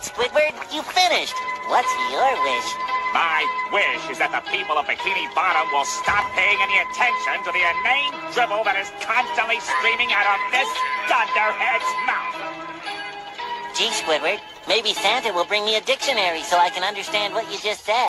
Squidward, you finished. What's your wish? My wish is that the people of Bikini Bottom will stop paying any attention to the inane dribble that is constantly streaming out of this dunderhead's mouth. Gee, Squidward, maybe Santa will bring me a dictionary so I can understand what you just said.